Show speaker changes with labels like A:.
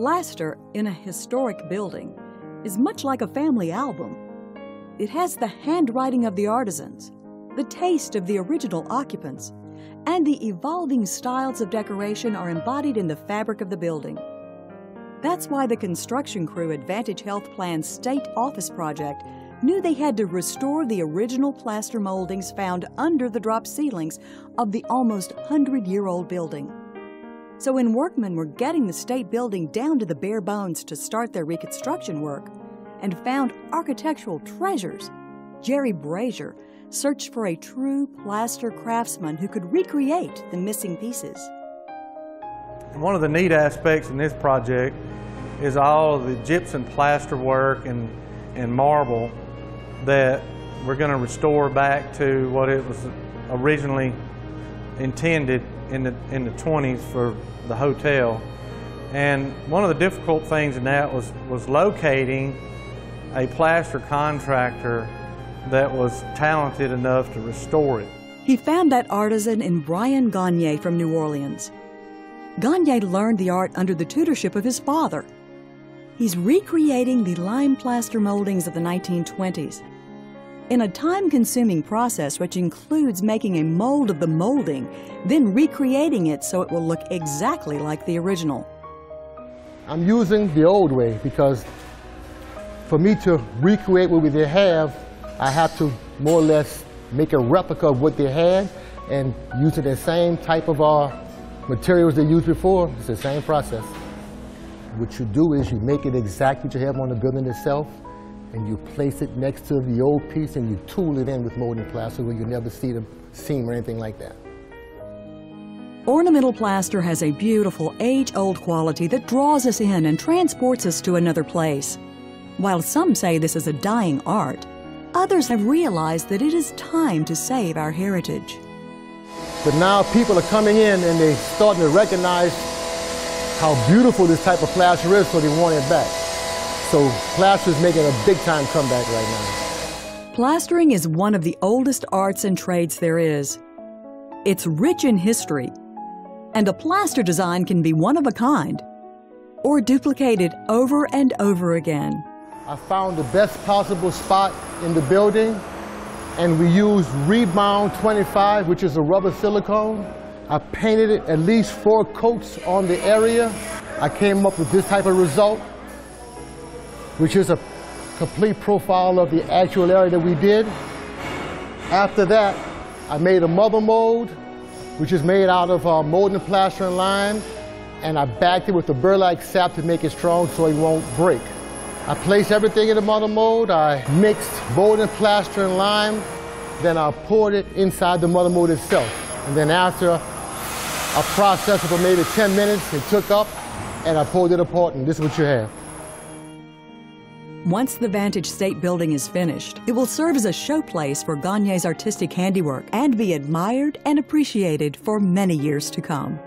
A: Plaster in a historic building is much like a family album. It has the handwriting of the artisans, the taste of the original occupants, and the evolving styles of decoration are embodied in the fabric of the building. That's why the construction crew at Vantage Health Plan's state office project knew they had to restore the original plaster moldings found under the drop ceilings of the almost 100 year old building. So when workmen were getting the state building down to the bare bones to start their reconstruction work and found architectural treasures, Jerry Brazier searched for a true plaster craftsman who could recreate the missing pieces.
B: One of the neat aspects in this project is all of the gypsum plaster work and, and marble that we're going to restore back to what it was originally intended in the, in the 20s for the hotel. And one of the difficult things in that was, was locating a plaster contractor that was talented enough to restore it.
A: He found that artisan in Brian Ganier from New Orleans. Ganier learned the art under the tutorship of his father. He's recreating the lime plaster moldings of the 1920s. In a time consuming process which includes making a mold of the molding, then recreating it so it will look exactly like the original.
C: I'm using the old way because for me to recreate what we did have, I have to more or less make a replica of what they had and using the same type of uh, materials they used before. It's the same process. What you do is you make it exactly what you have on the building itself and you place it next to the old piece and you tool it in with molding plaster where you never see the seam or anything like that.
A: Ornamental plaster has a beautiful age-old quality that draws us in and transports us to another place. While some say this is a dying art, others have realized that it is time to save our heritage.
C: But now people are coming in and they're starting to recognize how beautiful this type of plaster is, so they want it back. So plaster is making a big time comeback right now.
A: Plastering is one of the oldest arts and trades there is. It's rich in history, and a plaster design can be one of a kind or duplicated over and over again.
C: I found the best possible spot in the building and we used Rebound 25, which is a rubber silicone. I painted it at least four coats on the area. I came up with this type of result, which is a complete profile of the actual area that we did. After that, I made a mother mold, which is made out of uh, molding plaster and lime, and I backed it with a burlap sap to make it strong so it won't break. I placed everything in the mother mold. I mixed molding plaster and lime. Then I poured it inside the mother mold itself. And then after a process for maybe 10 minutes, it took up and I pulled it apart and this is what you have.
A: Once the Vantage State Building is finished, it will serve as a showplace for Ganier's artistic handiwork and be admired and appreciated for many years to come.